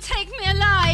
take me alive.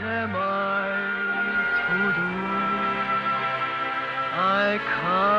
am I to do? I can't.